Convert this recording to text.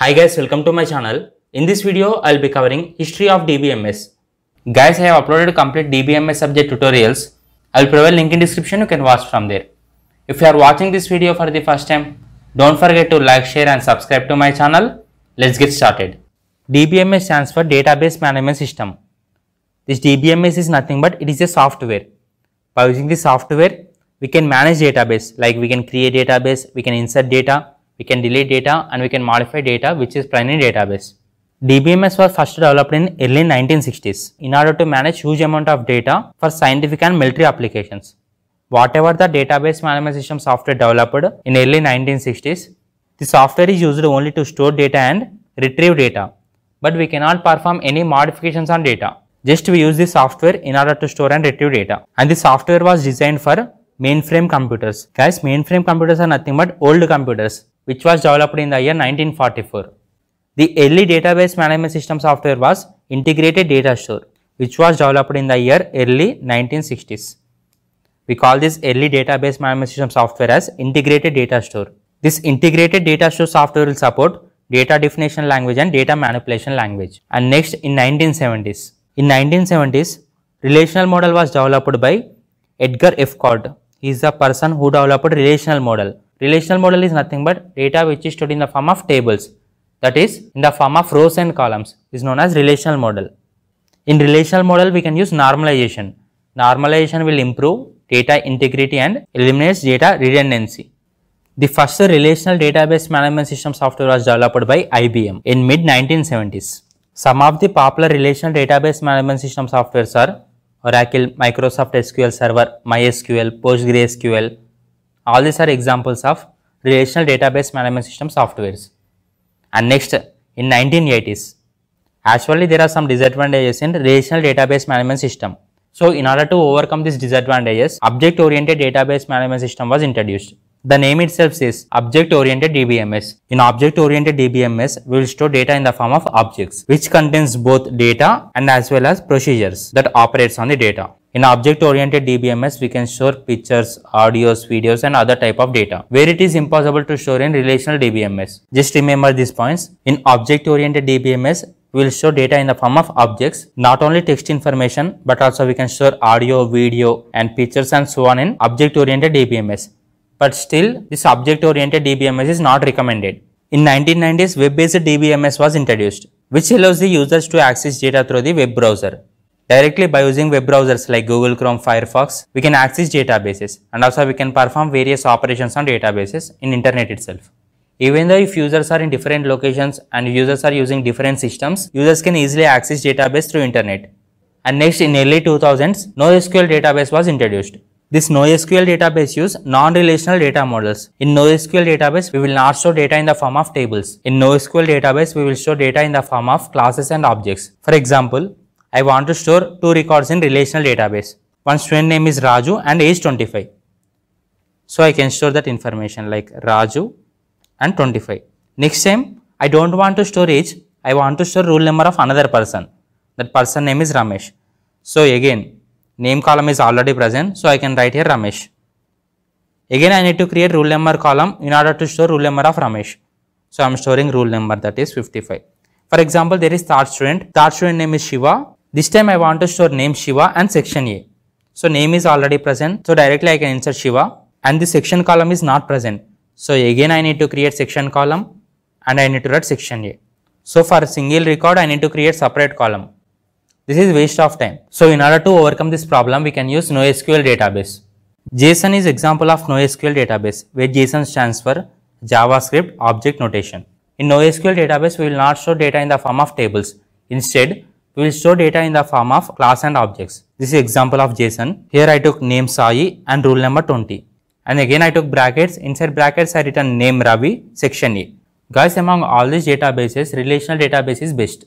Hi guys, welcome to my channel. In this video, I'll be covering history of DBMS. Guys, I have uploaded complete DBMS subject tutorials. I'll provide link in description, you can watch from there. If you are watching this video for the first time, don't forget to like, share and subscribe to my channel. Let's get started. DBMS stands for Database Management System. This DBMS is nothing but it is a software. By using this software, we can manage database like we can create database, we can insert data, we can delete data and we can modify data which is primary database. DBMS was first developed in early 1960s in order to manage huge amount of data for scientific and military applications. Whatever the database management system software developed in early 1960s, the software is used only to store data and retrieve data, but we cannot perform any modifications on data. Just we use the software in order to store and retrieve data. And the software was designed for mainframe computers. Guys, mainframe computers are nothing but old computers which was developed in the year 1944. The early database management system software was Integrated Data Store which was developed in the year early 1960s. We call this early database management system software as Integrated Data Store. This Integrated Data Store software will support data definition language and data manipulation language. And next in 1970s. In 1970s, relational model was developed by Edgar F. Codd. He is the person who developed relational model. Relational model is nothing but data which is stored in the form of tables. That is, in the form of rows and columns is known as relational model. In relational model, we can use normalization. Normalization will improve data integrity and eliminates data redundancy. The first relational database management system software was developed by IBM in mid 1970s. Some of the popular relational database management system softwares are Oracle, Microsoft SQL Server, MySQL, PostgreSQL. All these are examples of relational database management system softwares. And next, in 1980s, actually there are some disadvantages in relational database management system. So, in order to overcome these disadvantages, object-oriented database management system was introduced. The name itself says object-oriented DBMS. In object-oriented DBMS, we will store data in the form of objects, which contains both data and as well as procedures that operates on the data. In object-oriented DBMS, we can store pictures, audios, videos and other type of data, where it is impossible to store in relational DBMS. Just remember these points. In object-oriented DBMS, we will store data in the form of objects, not only text information, but also we can store audio, video and pictures and so on in object-oriented DBMS but still this object oriented DBMS is not recommended. In 1990s, web-based DBMS was introduced, which allows the users to access data through the web browser. Directly by using web browsers like Google Chrome, Firefox, we can access databases and also we can perform various operations on databases in internet itself. Even though if users are in different locations and users are using different systems, users can easily access database through internet. And next in early 2000s, NoSQL database was introduced. This NoSQL database use non-relational data models. In NoSQL database, we will not store data in the form of tables. In NoSQL database, we will store data in the form of classes and objects. For example, I want to store two records in relational database. One student name is Raju and age 25. So I can store that information like Raju and 25. Next time, I don't want to store age, I want to store rule number of another person. That person name is Ramesh. So again, name column is already present so I can write here Ramesh. Again I need to create rule number column in order to store rule number of Ramesh. So I am storing rule number that is 55. For example there is third student, third student name is Shiva. This time I want to store name Shiva and section A. So name is already present so directly I can insert Shiva and the section column is not present. So again I need to create section column and I need to write section A. So for a single record I need to create separate column. This is waste of time. So in order to overcome this problem, we can use NoSQL database. JSON is example of NoSQL database where JSON stands for JavaScript Object Notation. In NoSQL database, we will not store data in the form of tables. Instead, we will store data in the form of class and objects. This is example of JSON. Here I took name Sai and rule number 20. And again I took brackets. Inside brackets I written name Ravi, section A. Guys, among all these databases, relational database is best.